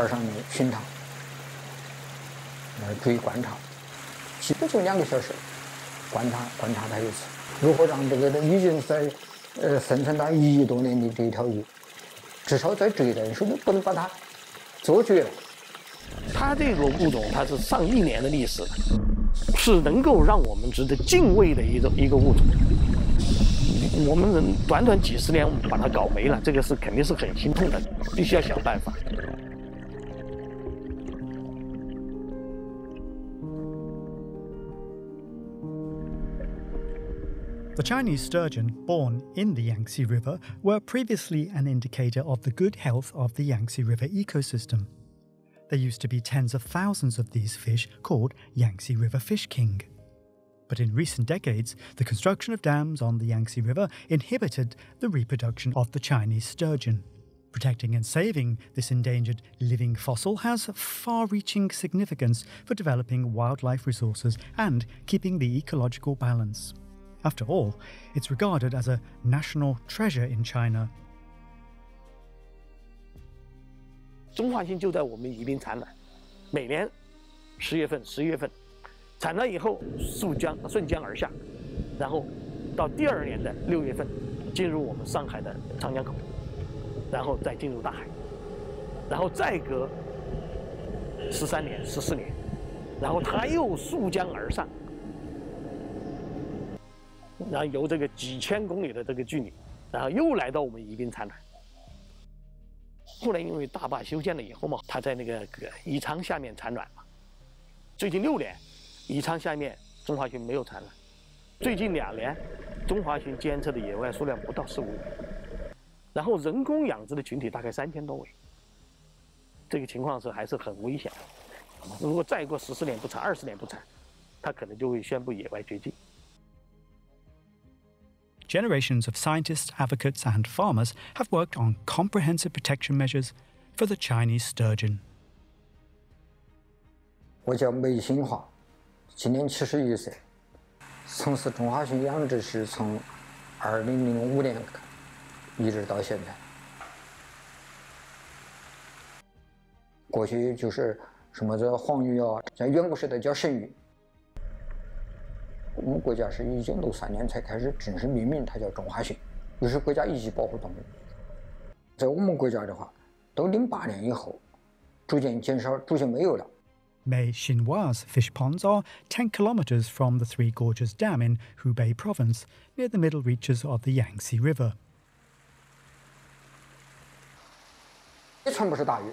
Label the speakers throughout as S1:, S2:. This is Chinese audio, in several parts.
S1: 岛上面巡塘，那注意观察，基本就两个小时，观察观察它一次，如何让这个已经在呃生存了一亿多年的这一条鱼，至少在这一代，说不能把它做绝了。
S2: 它这个物种，它是上亿年的历史，是能够让我们值得敬畏的一种一个物种。我们人短短几十年我们把它搞没了，这个是肯定是很心痛的，必须要想办法。
S3: The Chinese sturgeon born in the Yangtze River were previously an indicator of the good health of the Yangtze River ecosystem. There used to be tens of thousands of these fish called Yangtze River Fish King. But in recent decades, the construction of dams on the Yangtze River inhibited the reproduction of the Chinese sturgeon. Protecting and saving this endangered living fossil has far reaching significance for developing wildlife resources and keeping the ecological balance. After all, it's regarded as a national treasure in China.
S2: 中华鲟就在我们宜宾产卵，每年十月份、十一月份产了以后，溯江顺江而下，然后到第二年的六月份，进入我们上海的长江口，然后再进入大海，然后再隔十三年、十四年，然后它又溯江而上， 然后由这个几千公里的这个距离，然后又来到我们宜宾产卵。后来因为大坝修建了以后嘛，它在那个宜昌下面产卵嘛，最近六年。宜昌下面中华鲟没有产卵，最近两年中华鲟监测的野外数量不到十五，然后人工养殖的群体大概三千多尾，这个情况是还是很危险的。如果再过十四年不产，二十年不产，它可能就会宣布野外绝迹。
S3: Generations of scientists, advocates, and farmers have worked on comprehensive protection measures for the Chinese sturgeon.
S1: 我叫梅新华。今年七十一岁，从事中华鲟养殖是从二零零五年一直到现在。过去就是什么这黄鱼啊，在远古时代叫神鱼。 我们国家是一九六三年才开始正式命名它叫中华鲟，又是国家一级保护动物。在我们国家的话，到零八年以后，逐渐减少，逐渐没有了。
S3: Mei Xinhua's fish ponds are 10 kilometers from the Three Gorges Dam in Hubei province, near the middle reaches of the Yangtze River.
S1: 这全部是大鱼，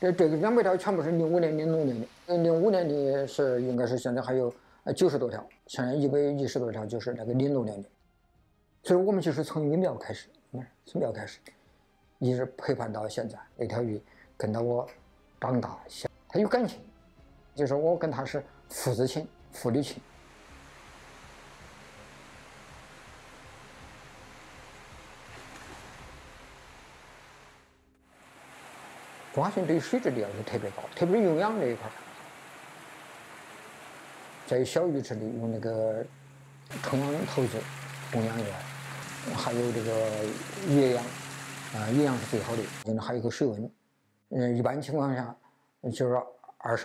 S1: 这这个两百条全部是零五年、零六年的，零五年的是应该是现在还有呃九十多条，现在一百一十多条就是那个零六年的，所以我们就是从育苗开始，从苗开始，一直陪伴到现在，那条鱼跟到我长大，小它有感情。就是我跟他是父子亲、父女亲。中华鲟对水质的要求特别高，特别是用氧这一块在小鱼池里用那个纯氧投资供氧以外，还有这个液氧，啊，液氧是最好的。就是还有个水温，嗯，一般情况下就是说。this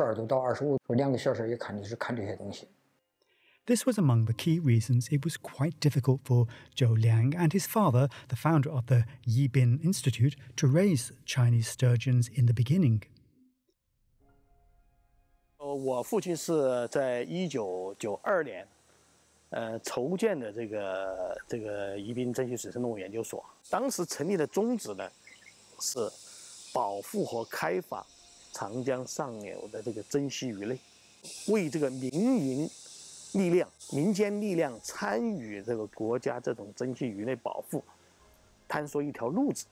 S3: was among the key reasons it was quite difficult for Zhou Liang and his father, the founder of the Yibin Institute, to raise Chinese sturgeons in the beginning.
S2: 我父亲是在一九九二年，呃，筹建的这个这个宜宾珍稀水生动物研究所。当时成立的宗旨呢，是保护和开发长江上游的这个珍稀鱼类，为这个民营力量、民间力量参与这个国家这种珍稀鱼类保护，探索一条路子。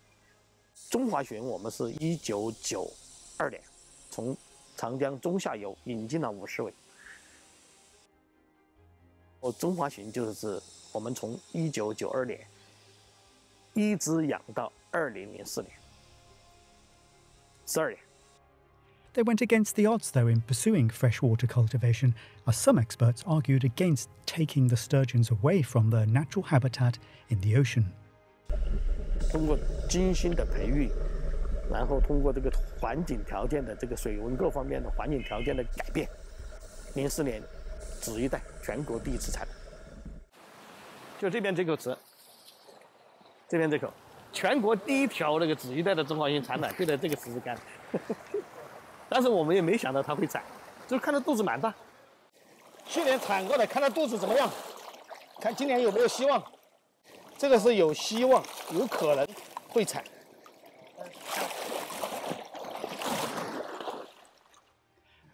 S2: 中华鲟，我们是一九九二年从 长江中下游引进了五十尾。我中华鲟就是我们从一九九二年一直养到二零零四年，十二年。
S3: They went against the odds, though, in pursuing freshwater cultivation, as some experts argued against taking the sturgeons away from their natural habitat in the ocean.
S2: 通过精心的培育， 然后通过这个环境条件的这个水温各方面的环境条件的改变，零四年紫玉带全国第一次产。就这边这口池，这边这口，全国第一条那个紫玉带的中华鲟产卵就在这个池子干。但是我们也没想到它会产，就看它肚子蛮大。去年产过的，看它肚子怎么样？看今年有没有希望？这个是有希望，有可能会产。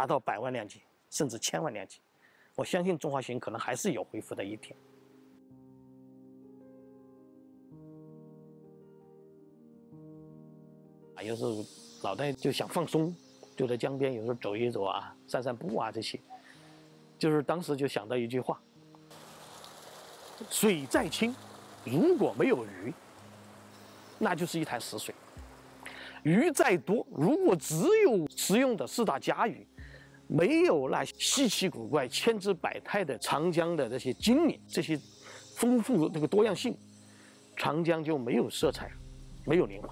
S2: 达到百万量级，甚至千万量级，我相信中华鲟可能还是有恢复的一天。啊，有时候脑袋就想放松，就在江边有时候走一走啊，散散步啊，这些，就是当时就想到一句话：水再清，如果没有鱼，那就是一潭死水；鱼再多，如果只有食用的四大家鱼。没有那些稀奇古怪、千姿百态的长江的这些精灵，这些丰富这个多样性，长江就没有色彩，没有灵魂。